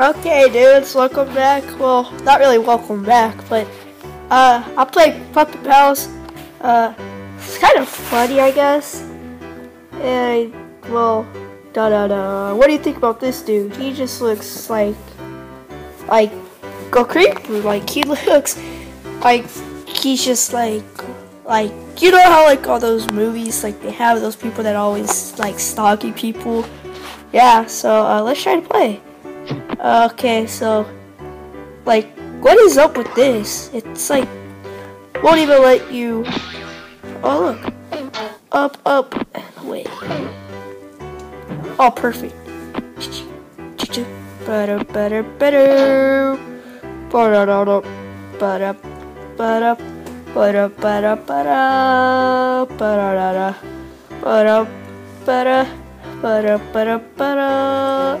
Okay, dudes, welcome back. Well, not really welcome back, but uh, I play Puppet Pals. Uh, it's kind of funny, I guess. And well, da da da. What do you think about this dude? He just looks like, like, go creepy. Like he looks like he's just like, like you know how like all those movies like they have those people that always like stalky people. Yeah. So uh, let's try to play. Uh, okay, so, like, what is up with this? It's like, won't even let you, oh look, up, up, and. Oh, perfect. Better, better, better. Ba-da-da-da. Ba-da, ba-da, ba-da, ba-da, ba-da. Ba-da-da-da. Ba-da, ba-da, ba-da, ba-da, ba-da.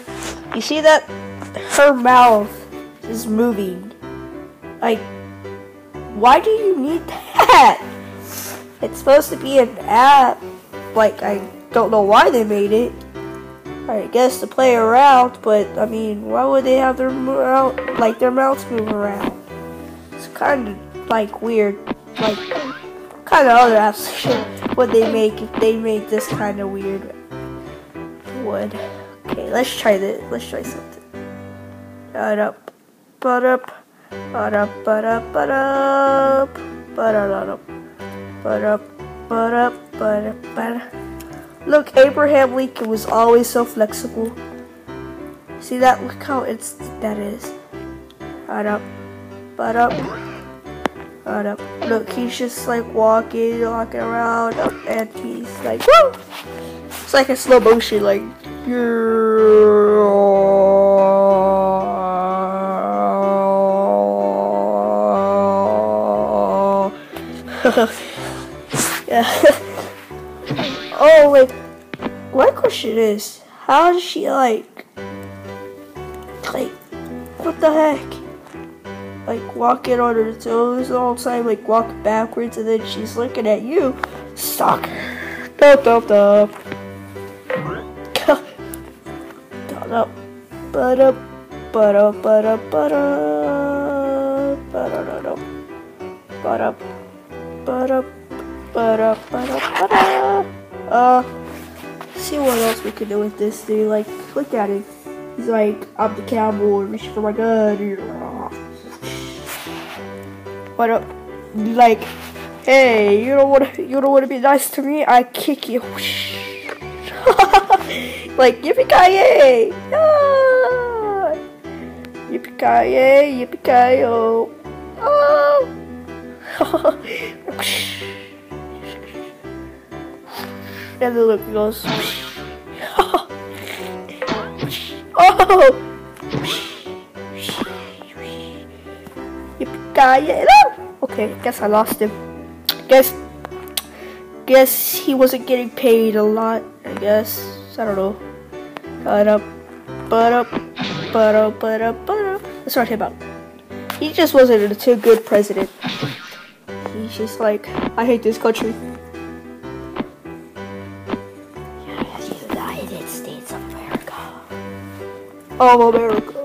You see that? her mouth is moving. Like, why do you need that? It's supposed to be an app. Like, I don't know why they made it. I guess to play around, but I mean, why would they have their mouth, like their mouths move around? It's kind of like weird. Like, kind of other apps would they make if they made this kind of weird? Would. Okay, let's try this. Let's try something. Ba-dup, ba-dup, ba-dup, ba-dup, ba-dup, ba-da-da-dup, ba-dup, ba-dup, ba-dup, ba-dup. Look, Abraham Lincoln was always so flexible. See that? Look how it's that is. Ba-dup, ba-dup, ba-dup. Look, he's just like walking, walking around, and he's like, woo! It's like a slow motion, like, yeah. oh wait. My question is, how does she like, like, what the heck? Like walking on her toes all the time, like walking backwards, and then she's looking at you. Stalker. Dup dup dup. Dup But up, but up, but up, but up, but up, but up. Ba-da, ba-da, ba-da, ba-da. Uh, see what else we can do with this dude. Like, look at him. He's like, I'm the cowboy, reaching for my gun. What up? Like, hey, you don't want to, you don't want to be nice to me? I kick you. like, yippee ki yay! Ah! Yippee ki yay! Yippee ki yo! Oh! and the look goes. oh! Yippee Okay, guess I lost him. Guess, guess he wasn't getting paid a lot. I guess I don't know. But up, but up, but up, but up, but up. Let's start him out. He just wasn't a too good president. He's just like, I hate this country. United States of America. Of America.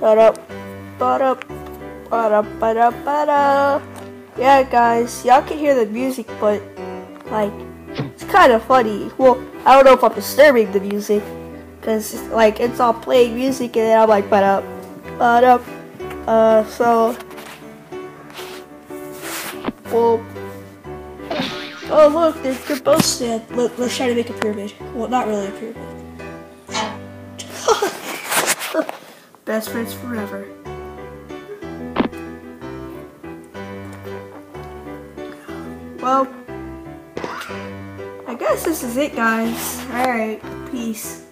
Ba-da, ba-da, ba-da, ba-da, ba-da. Yeah, guys, y'all can hear the music, but, like, it's kind of funny. Well, I don't know if I'm disturbing the music, because, like, it's all playing music, and then I'm like, ba-da, ba-da. Uh, so, well, oh look, they're, they're both stand. Let, let's try to make a pyramid. Well, not really a pyramid. Best friends forever. Well, guess this is it, guys. Alright, peace.